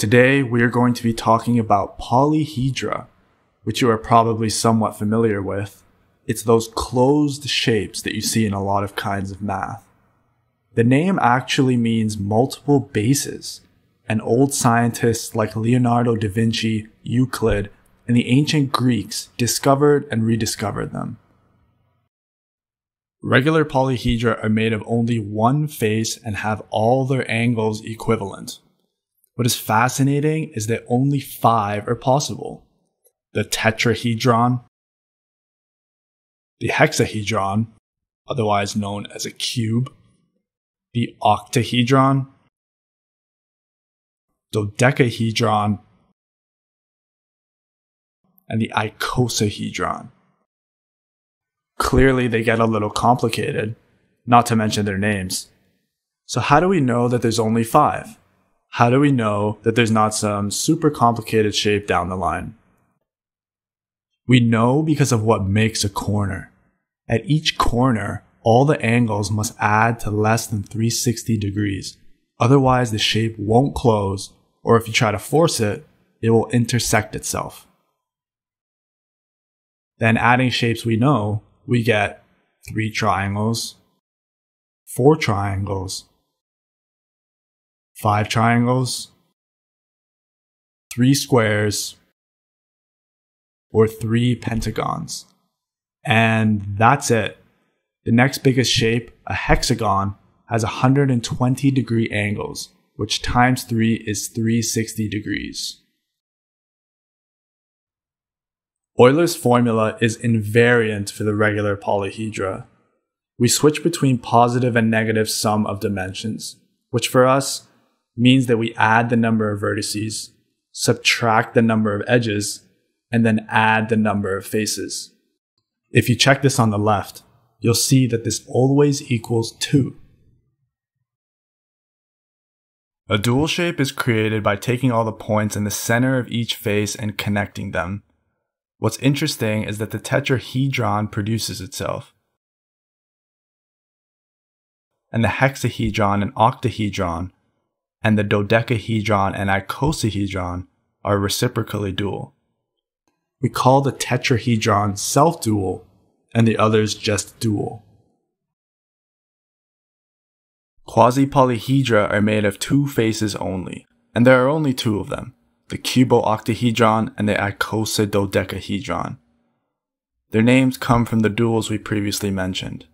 Today, we are going to be talking about polyhedra, which you are probably somewhat familiar with. It's those closed shapes that you see in a lot of kinds of math. The name actually means multiple bases, and old scientists like Leonardo da Vinci, Euclid, and the ancient Greeks discovered and rediscovered them. Regular polyhedra are made of only one face and have all their angles equivalent. What is fascinating is that only five are possible. The tetrahedron, the hexahedron, otherwise known as a cube, the octahedron, dodecahedron, and the icosahedron. Clearly, they get a little complicated, not to mention their names. So, how do we know that there's only five? How do we know that there's not some super complicated shape down the line? We know because of what makes a corner. At each corner, all the angles must add to less than 360 degrees. Otherwise, the shape won't close, or if you try to force it, it will intersect itself. Then adding shapes we know, we get three triangles, four triangles, five triangles, three squares, or three pentagons. And that's it. The next biggest shape, a hexagon, has 120 degree angles, which times 3 is 360 degrees. Euler's formula is invariant for the regular polyhedra. We switch between positive and negative sum of dimensions, which for us means that we add the number of vertices, subtract the number of edges, and then add the number of faces. If you check this on the left, you'll see that this always equals 2. A dual shape is created by taking all the points in the center of each face and connecting them. What's interesting is that the tetrahedron produces itself. And the hexahedron and octahedron, and the dodecahedron and icosahedron are reciprocally dual. We call the tetrahedron self dual and the others just dual. Quasi-polyhedra are made of two faces only, and there are only two of them, the cubo-octahedron and the icosidodecahedron. Their names come from the duals we previously mentioned.